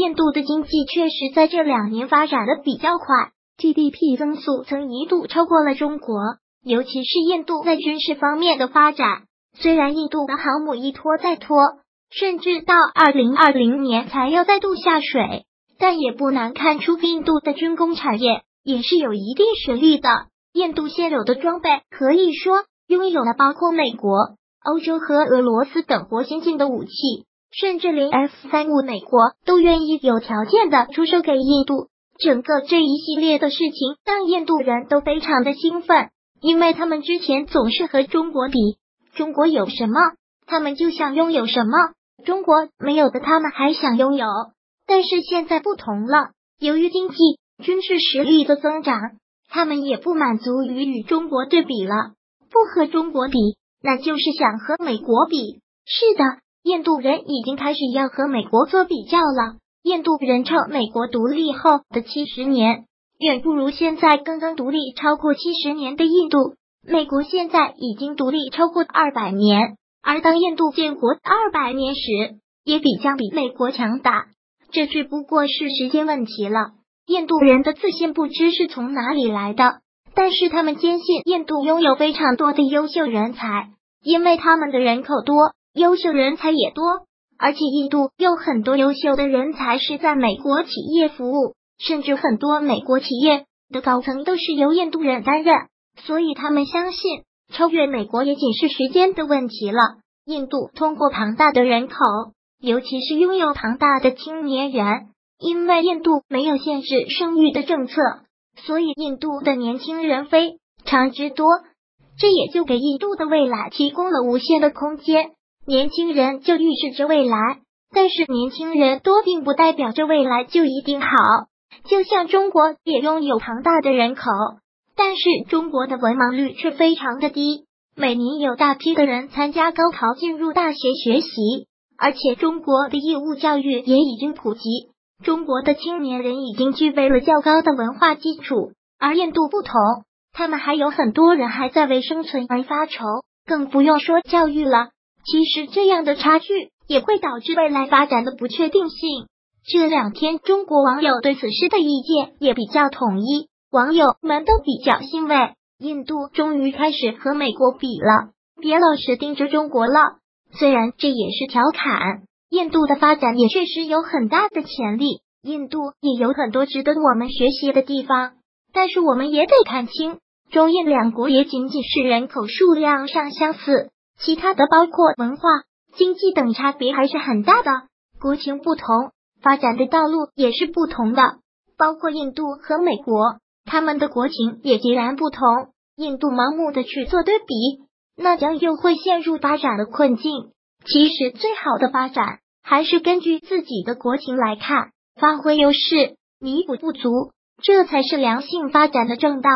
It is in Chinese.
印度的经济确实在这两年发展的比较快，GDP 增速曾一度超过了中国，尤其是印度在军事方面的发展。虽然印度的航母一拖再拖，甚至到二零二零年才要再度下水，但也不难看出印度的军工产业也是有一定实力的。印度现有的装备可以说拥有了包括美国、欧洲和俄罗斯等国先进的武器，甚至连 F 三五美国都愿意有条件的出售给印度。整个这一系列的事情让印度人都非常的兴奋，因为他们之前总是和中国比。中国有什么，他们就想拥有什么；中国没有的，他们还想拥有。但是现在不同了，由于经济、军事实力的增长，他们也不满足于与中国对比了。不和中国比，那就是想和美国比。是的，印度人已经开始要和美国做比较了。印度人称美国独立后的七十年，远不如现在刚刚独立超过七十年的印度。美国现在已经独立超过二百年，而当印度建国二百年时，也比将比美国强大。这只不过是时间问题了。印度人的自信不知是从哪里来的，但是他们坚信印度拥有非常多的优秀人才，因为他们的人口多，优秀人才也多，而且印度有很多优秀的人才是在美国企业服务，甚至很多美国企业的高层都是由印度人担任。所以他们相信，超越美国也仅是时间的问题了。印度通过庞大的人口，尤其是拥有庞大的青年人，因为印度没有限制生育的政策，所以印度的年轻人非常之多。这也就给印度的未来提供了无限的空间。年轻人就预示着未来，但是年轻人多并不代表着未来就一定好。就像中国也拥有庞大的人口。但是中国的文盲率却非常的低，每年有大批的人参加高考进入大学学习，而且中国的义务教育也已经普及，中国的青年人已经具备了较高的文化基础。而印度不同，他们还有很多人还在为生存而发愁，更不用说教育了。其实这样的差距也会导致未来发展的不确定性。这两天，中国网友对此事的意见也比较统一。网友们都比较欣慰，印度终于开始和美国比了，别老是盯着中国了。虽然这也是调侃，印度的发展也确实有很大的潜力，印度也有很多值得我们学习的地方。但是我们也得看清，中印两国也仅仅是人口数量上相似，其他的包括文化、经济等差别还是很大的。国情不同，发展的道路也是不同的，包括印度和美国。他们的国情也截然不同，印度盲目的去做对比，那将又会陷入发展的困境。其实，最好的发展还是根据自己的国情来看，发挥优势，弥补不足，这才是良性发展的正道。